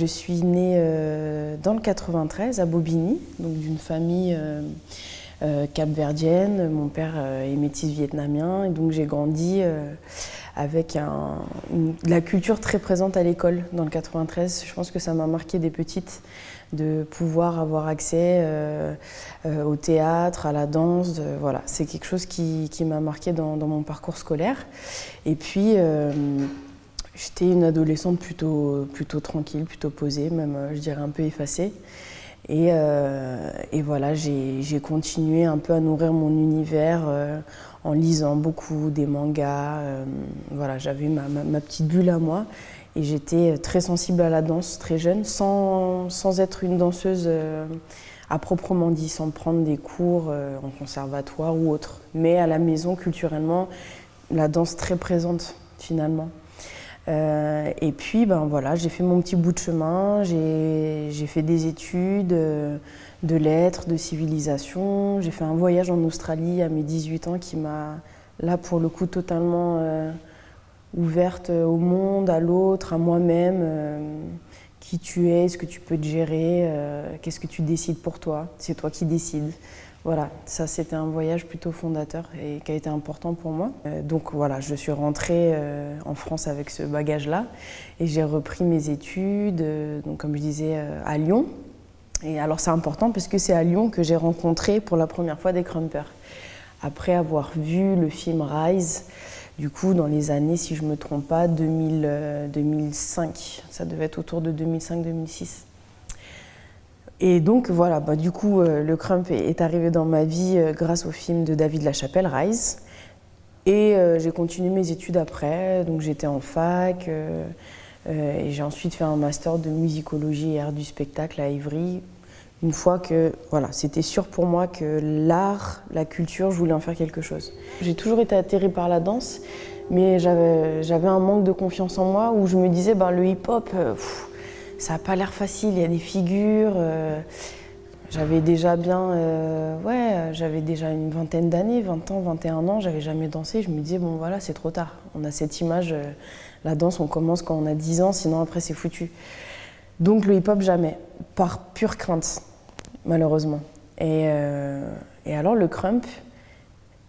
Je suis née euh, dans le 93 à Bobigny, donc d'une famille euh, euh, capverdienne. Mon père est métis vietnamien et donc j'ai grandi avec la culture très présente à l'école dans le 93. Je pense que ça m'a marqué des petites de pouvoir avoir accès au théâtre, à la danse. voilà, c'est quelque chose qui, m'a marqué dans, dans, mon parcours scolaire. Et puis J'étais une adolescente plutôt, plutôt tranquille, plutôt posée, même euh, je dirais un peu effacée. Et, euh, voilà, j'ai continué un peu à nourrir mon univers euh, en lisant beaucoup des mangas. voilà, j'avais ma, ma, petite bulle à moi et j'étais très sensible à la danse très jeune, sans, sans être une danseuse à proprement dit, sans prendre des cours en conservatoire ou autre. Mais à la maison, culturellement, la danse très présente finalement. Euh, et puis, ben voilà, j'ai fait mon petit bout de chemin, j'ai fait des études euh, de lettres, de civilisation. J'ai fait un voyage en Australie à mes 18 ans qui m'a, là pour le coup, totalement euh, ouverte au monde, à l'autre, à moi-même. qui tu es, ce que tu peux te gérer, qu'est-ce que tu décides pour toi, c'est toi qui décides. Voilà, ça c'était un voyage plutôt fondateur et qui a été important pour moi. Euh, donc voilà, je suis rentrée euh, en France avec ce bagage-là et j'ai repris mes études, euh, donc comme je disais, à Lyon. Et alors c'est important parce que c'est à Lyon que j'ai rencontré pour la première fois des crumpers. Après avoir vu le film Rise, du coup dans les années, si je ne me trompe pas, 2000, 2005, ça devait être autour de 2005-2006. Et donc voilà, bah, du coup, euh, le crump est, arrivé dans ma vie euh, grâce au film de David Lachapelle, Rise. Et euh, j'ai continué mes études après, donc j'étais en fac, et j'ai ensuite fait un master de musicologie et art du spectacle à Ivry. Une fois que voilà, c'était sûr pour moi que l'art, la culture, je voulais en faire quelque chose. J'ai toujours été atterrée par la danse, mais j'avais un manque de confiance en moi où je me disais, ben, le hip-hop, ça n'a pas l'air facile, il y a des figures. Euh, j'avais déjà bien, euh, ouais, j'avais déjà une vingtaine d'années, 20 ans, 21 ans, j'avais jamais dansé. Je me disais, bon voilà, c'est trop tard. On a cette image, euh, la danse, on commence quand on a 10 ans, sinon après c'est foutu. Donc le hip-hop, jamais, par pure crainte, malheureusement. Et, et alors le crump,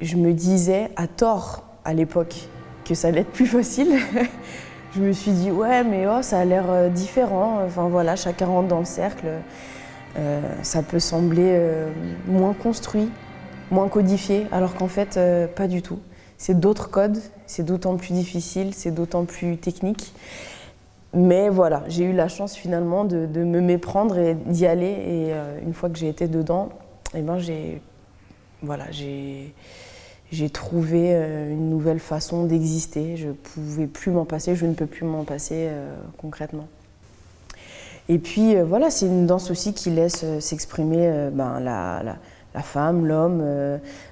je me disais à tort à l'époque que ça allait être plus facile. je me suis dit ouais mais oh, ça a l'air euh, différent, enfin voilà, chacun rentre dans le cercle, euh, ça peut sembler euh, moins construit, moins codifié, alors qu'en fait pas du tout. C'est d'autres codes, c'est d'autant plus difficile, c'est d'autant plus technique. Mais voilà, j'ai eu la chance finalement de, me méprendre et d'y aller. Et une fois que j'ai été dedans, eh ben j'ai voilà, j'ai j'ai trouvé euh, une nouvelle façon d'exister. Je ne pouvais plus m'en passer, je ne peux plus m'en passer euh, concrètement. Et puis euh, voilà, c'est une danse aussi qui laisse s'exprimer ben, la, la, femme, l'homme,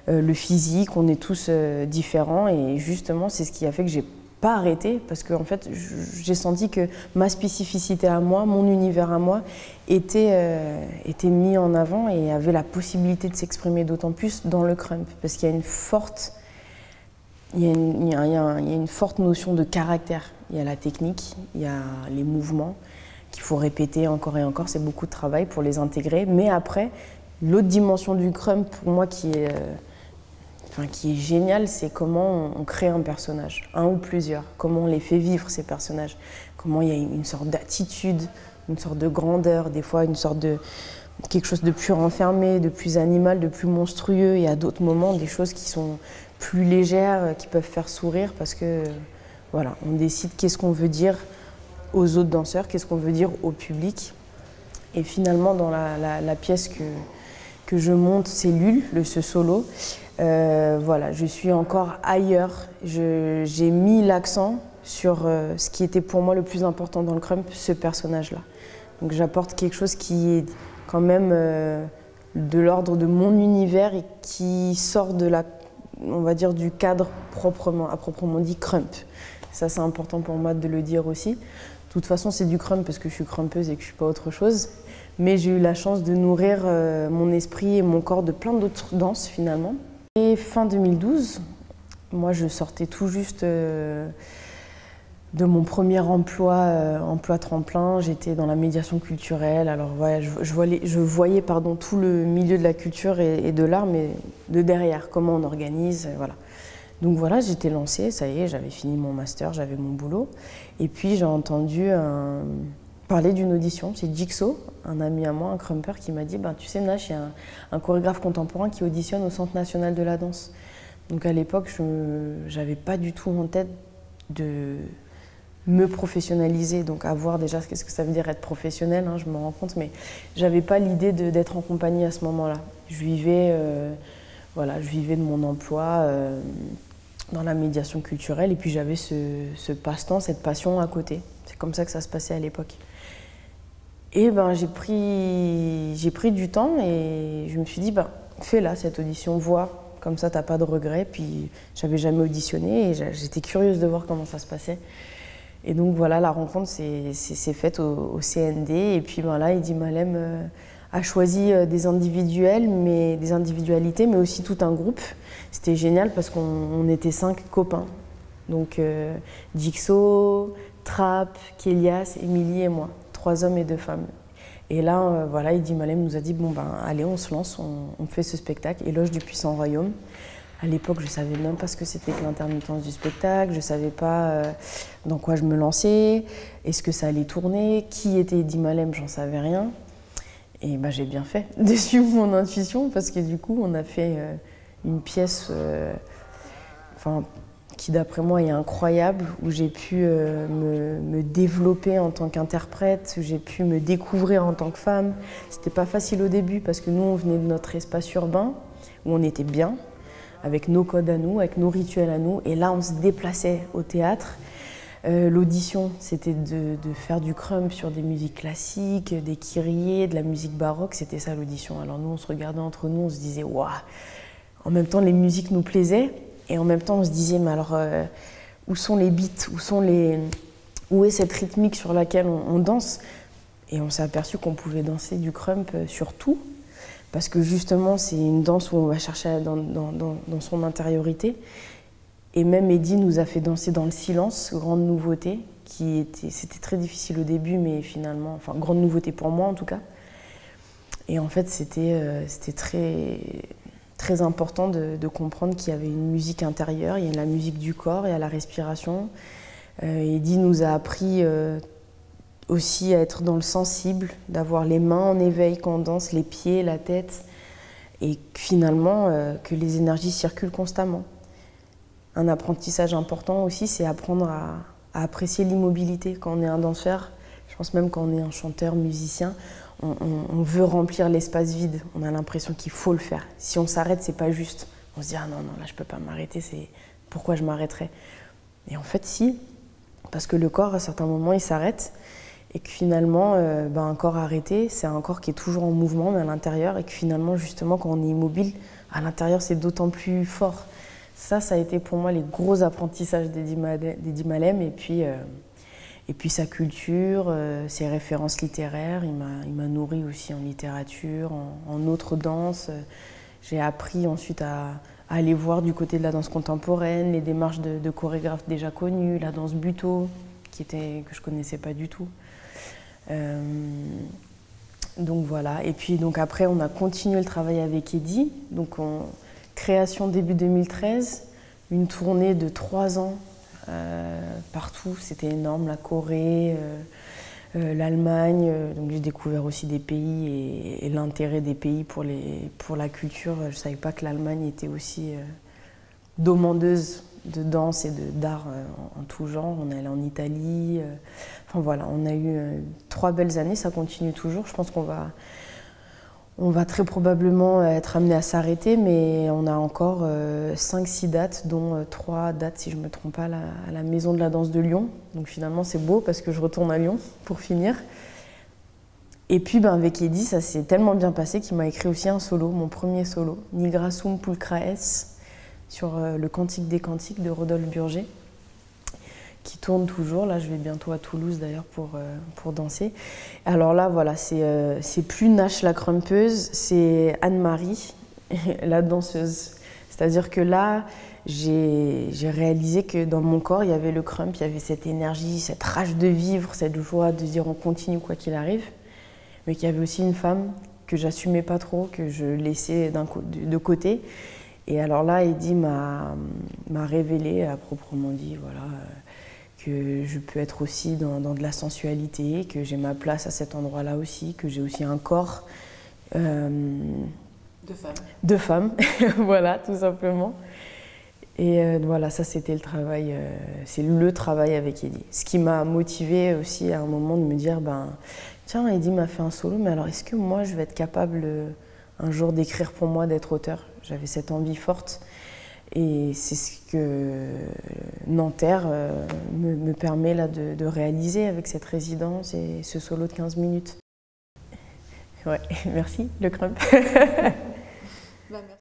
le physique. On est tous différents et justement, c'est ce qui a fait que j'ai pas arrêté parce que fait, j'ai senti que ma spécificité à moi, mon univers à moi, était, euh, était mis en avant et avait la possibilité de s'exprimer d'autant plus dans le crump parce qu'il y a une forte, il y a une, il y a, y a une forte notion de caractère. Il y a la technique, il y a les mouvements qu'il faut répéter encore et encore. C'est beaucoup de travail pour les intégrer. Mais après, l'autre dimension du crump pour moi qui est euh, qui est génial, c'est comment on crée un personnage, un ou plusieurs, comment on les fait vivre ces personnages, comment il y a une sorte d'attitude, une sorte de grandeur, des fois une sorte de quelque chose de plus renfermé, de plus animal, de plus monstrueux, et à d'autres moments des choses qui sont plus légères, qui peuvent faire sourire parce que voilà, on décide qu'est-ce qu'on veut dire aux autres danseurs, qu'est-ce qu'on veut dire au public. Et finalement, dans la, pièce que, que je monte, c'est Lul, le ce solo. Euh, voilà, je suis encore ailleurs. J'ai mis l'accent sur euh, ce qui était pour moi le plus important dans le crump, ce personnage-là. Donc j'apporte quelque chose qui est quand même euh, de l'ordre de mon univers et qui sort de la, on va dire, du cadre proprement, à proprement dit crump. Ça c'est important pour moi de le dire aussi. De toute façon c'est du crump parce que je suis crumpeuse et que je suis pas autre chose. Mais j'ai eu la chance de nourrir mon esprit et mon corps de plein d'autres danses finalement. Et fin 2012, moi je sortais tout juste euh, de mon premier emploi, euh, emploi tremplin, j'étais dans la médiation culturelle. Alors voilà, je, voyais, pardon, tout le milieu de la culture et, de l'art, mais de derrière, comment on organise, voilà. Donc voilà, j'étais lancée, ça y est, j'avais fini mon master, j'avais mon boulot. Et puis j'ai entendu parler d'une audition, c'est Jigsaw, un ami à moi, un crumper, qui m'a dit, ben, tu sais Nash, il y a un, chorégraphe contemporain qui auditionne au Centre national de la danse. Donc à l'époque, je n'avais pas du tout en tête de me professionnaliser, donc avoir déjà ce que ça veut dire être professionnel, hein, je me rends compte, mais j'avais pas l'idée d'être en compagnie à ce moment-là. Je vivais, euh, voilà, je vivais de mon emploi euh, dans la médiation culturelle et puis j'avais ce, passe-temps, cette passion à côté. C'est comme ça que ça se passait à l'époque. Et ben j'ai pris, j'ai pris du temps et je me suis dit, ben, fais-la cette audition, vois, comme ça t'as pas de regrets. Puis j'avais jamais auditionné et j'étais curieuse de voir comment ça se passait. Et donc voilà, la rencontre s'est faite au, CND. Et puis ben là, Eddie Malem euh, a choisi euh, des individuels, mais des individualités, mais aussi tout un groupe. C'était génial parce qu'on était cinq copains. Donc euh, Jigsaw, Trapp, Kélias, Émilie et moi. Trois hommes et deux femmes. Et là, voilà, Eddie Malem nous a dit bon ben allez, on se lance, on, fait ce spectacle, Éloge du puissant royaume. À l'époque, je savais même pas ce que c'était que l'intermittence du spectacle, je savais pas euh, dans quoi je me lançais, est-ce que ça allait tourner, qui était Eddie Malem, j'en savais rien. Et bah, j'ai bien fait de suivre mon intuition parce que du coup, on a fait euh, une pièce euh, qui, d'après moi, est incroyable, où j'ai pu me, me, développer en tant qu'interprète, où j'ai pu me découvrir en tant que femme. C'était pas facile au début parce que nous, on venait de notre espace urbain où on était bien, avec nos codes à nous, avec nos rituels à nous. Et là, on se déplaçait au théâtre. Euh, l'audition, c'était de, faire du crump sur des musiques classiques, des kyriés, de la musique baroque. C'était ça l'audition. Alors nous, on se regardait entre nous, on se disait, waouh En même temps, les musiques nous plaisaient. Et en même temps, on se disait, mais alors, euh, où sont les beats où, sont les... où est cette rythmique sur laquelle on, danse? Et on s'est aperçu qu'on pouvait danser du crump sur tout parce que justement c'est une danse où on va chercher dans, son intériorité. Et même Eddie nous a fait danser dans le silence, grande nouveauté, qui était, c'était très difficile au début, mais finalement, enfin grande nouveauté pour moi en tout cas. Et en fait c'était, euh, c'était très, très important de, comprendre qu'il y avait une musique intérieure, il y a la musique du corps, il y a la respiration. Euh, Eddie nous a appris euh, aussi à être dans le sensible, d'avoir les mains en éveil quand on danse, les pieds, la tête, et finalement euh, que les énergies circulent constamment. Un apprentissage important aussi, c'est apprendre à, apprécier l'immobilité quand on est un danseur. Je pense même quand on est un chanteur, musicien, on, veut remplir l'espace vide. On a l'impression qu'il faut le faire. Si on s'arrête, c'est pas juste. On se dit ah non non là je peux pas m'arrêter. C'est pourquoi je m'arrêterais? Et en fait si, parce que le corps à certains moments il s'arrête et que finalement, euh, ben, un corps arrêté, c'est un corps qui est toujours en mouvement, mais à l'intérieur, et que finalement, justement, quand on est immobile, à l'intérieur, c'est d'autant plus fort. Ça, ça a été pour moi les gros apprentissages d'Eddie Malem, et puis, euh, et puis sa culture, euh, ses références littéraires. Il m'a nourri aussi en littérature, en, autres danses. J'ai appris ensuite à, aller voir du côté de la danse contemporaine, les démarches de, de chorégraphes déjà connus, la danse buto, qui était, que je connaissais pas du tout. Euh, donc voilà. Et puis donc après, on a continué le travail avec Eddie. Donc en création début 2013, une tournée de trois ans partout. C'était énorme. La Corée. Euh, l'Allemagne, donc j'ai découvert aussi des pays et, l'intérêt des pays pour, les, pour la culture. Je ne savais pas que l'Allemagne était aussi demandeuse de danse et d'art en, en, tout genre. On est allé en Italie, voilà, on a eu euh, trois belles années, ça continue toujours. Je pense qu'on va, on va très probablement être amené à s'arrêter, mais on a encore 5-6 euh, dates, dont 3 euh, dates, si je ne me trompe pas, à la Maison de la Danse de Lyon. Donc finalement, c'est beau parce que je retourne à Lyon pour finir. Et puis ben, avec Eddie, ça s'est tellement bien passé qu'il m'a écrit aussi un solo, mon premier solo, Nigra Sum Pulcra S, sur le Cantique des Cantiques de Rodolphe Burger qui tourne toujours. Là, je vais bientôt à Toulouse d'ailleurs pour, euh, pour danser. Alors là, voilà, c'est euh, plus Nash la crumpeuse, c'est Anne-Marie, la danseuse. C'est-à-dire que là, j'ai réalisé que dans mon corps, il y avait le crump, il y avait cette énergie, cette rage de vivre, cette joie de dire on continue quoi qu'il arrive, mais qu'il y avait aussi une femme que j'assumais pas trop, que je laissais de côté. Et alors là, Eddie m'a révélé, à proprement dit, voilà, que je peux être aussi dans, de la sensualité, que j'ai ma place à cet endroit-là aussi, que j'ai aussi un corps. Euh, de femme. De femme, voilà, tout simplement. Et euh, voilà, ça c'était le travail, euh, c'est le travail avec Eddie. Ce qui m'a motivé aussi à un moment de me dire, ben, tiens, Eddie m'a fait un solo, mais alors est-ce que moi je vais être capable un jour d'écrire pour moi, d'être auteur? J'avais cette envie forte. Et c'est ce que Nanterre me, me, permet là de, de, réaliser avec cette résidence et ce solo de 15 minutes. Ouais, merci, le crump. Bah,